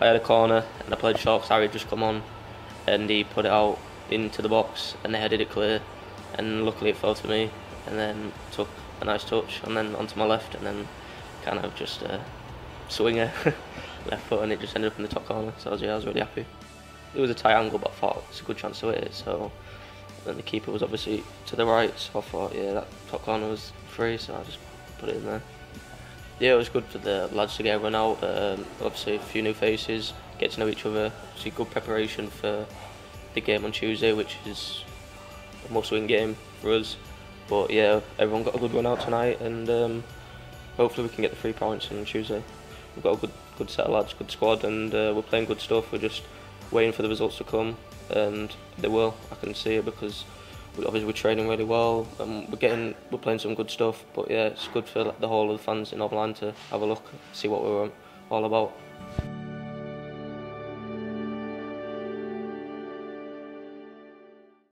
I had a corner and I played short 'cause Harry had just come on and he put it out into the box and they headed it clear and luckily it fell to me and then took a nice touch and then onto my left and then kind of just uh, swinger left foot and it just ended up in the top corner so I was, yeah, I was really happy. It was a tight angle but I thought it's a good chance to hit it so then the keeper was obviously to the right so I thought yeah that top corner was free so I just put it in there. Yeah, it was good for the lads to get everyone out. Um, obviously, a few new faces, get to know each other. Obviously, good preparation for the game on Tuesday, which is a must-win game for us. But yeah, everyone got a good run out tonight, and um, hopefully we can get the three points on Tuesday. We've got a good, good set of lads, good squad, and uh, we're playing good stuff. We're just waiting for the results to come, and they will. I can see it because obviously we're training really well and we're getting we're playing some good stuff but yeah it's good for the whole of the fans in Northern to have a look see what we're um, all about